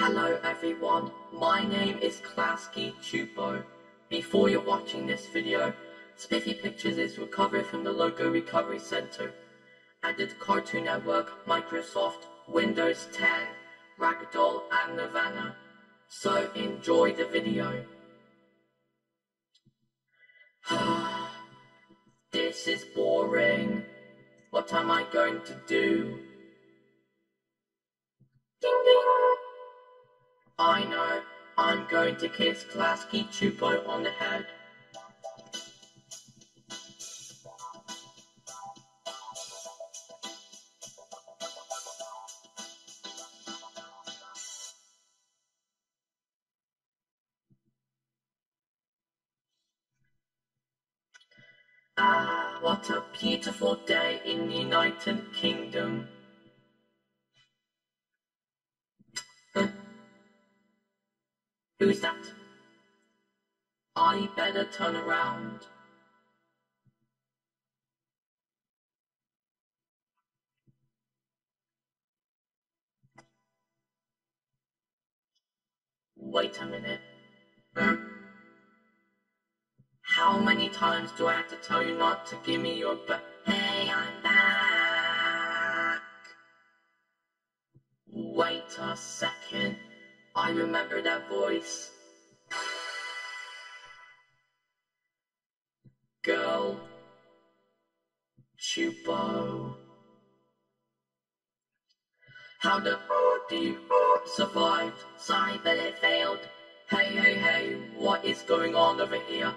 Hello everyone, my name is Klasky Csupo. Before you're watching this video, Spiffy Pictures is recovering from the Logo Recovery Center. Added Cartoon Network, Microsoft, Windows 10, Ragdoll and Nirvana. So enjoy the video. this is boring. What am I going to do? Ding ding! I know. I'm going to kiss Klasky Csupo on the head. Ah, what a beautiful day in the United Kingdom. Who's that? I better turn around. Wait a minute. Hmm? How many times do I have to tell you not to give me your but hey, I'm back. Wait a second. I remember that voice. Girl. Csupo. How the do you survive? Sorry, but it failed. Hey, hey, hey, what is going on over here?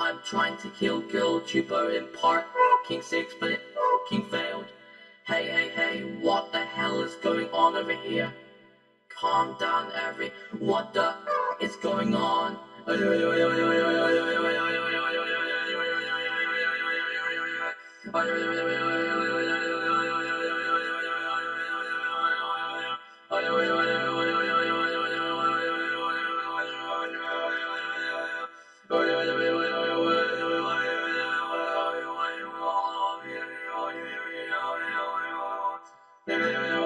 I'm trying to kill Girl Csupo in part King 6, but it King failed. Hey, hey, hey, what the hell is going on over here? Calm down, every. What the is going on?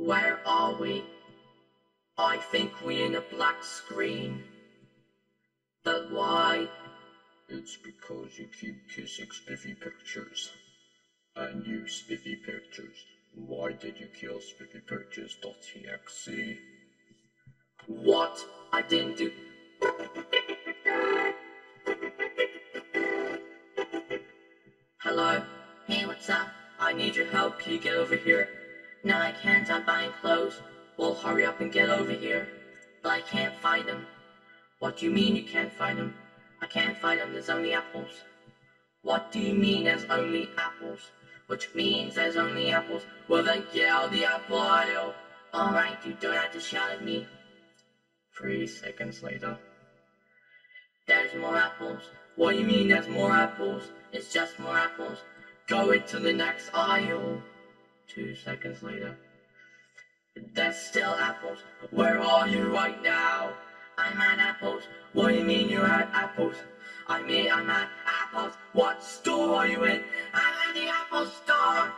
Where are we? I think we're in a black screen. But why? It's because you keep kissing Spiffy Pictures. And you Spiffy Pictures. Why did you kill Spiffy Pictures.exe? What? I didn't do. Hello? Hey, what's up? I need your help. Can you get over here? No, I can't. I'm buying clothes. Well, hurry up and get over here. But I can't find them. What do you mean you can't find them? I can't find them. There's only apples. What do you mean there's only apples? Which means there's only apples. Well, then get out the apple aisle. Alright, you don't have to shout at me. Three seconds later. There's more apples. What do you mean there's more apples? It's just more apples. Go into the next aisle. Two seconds later. That's still apples. Where are you right now? I'm at apples. What do you mean you're at apples? I mean I'm at apples. What store are you in? I'm at the Apple store.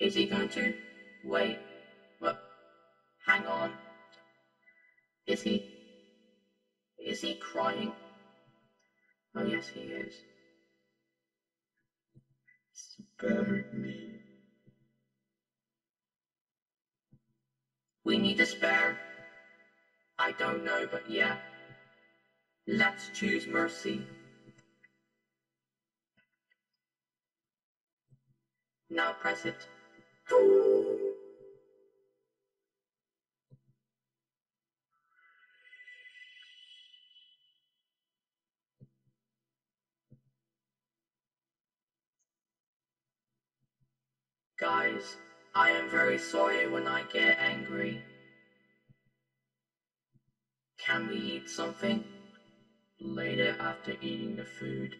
Is he going to? Wait. What? Hang on. Is he? Is he crying? Oh, yes, he is. Spare me. We need a spare. I don't know, but yeah. Let's choose mercy. Now press it. Guys, I am very sorry when I get angry. Can we eat something? Later after eating the food.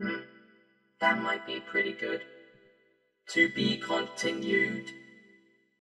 Hmm. that might be pretty good. To be continued.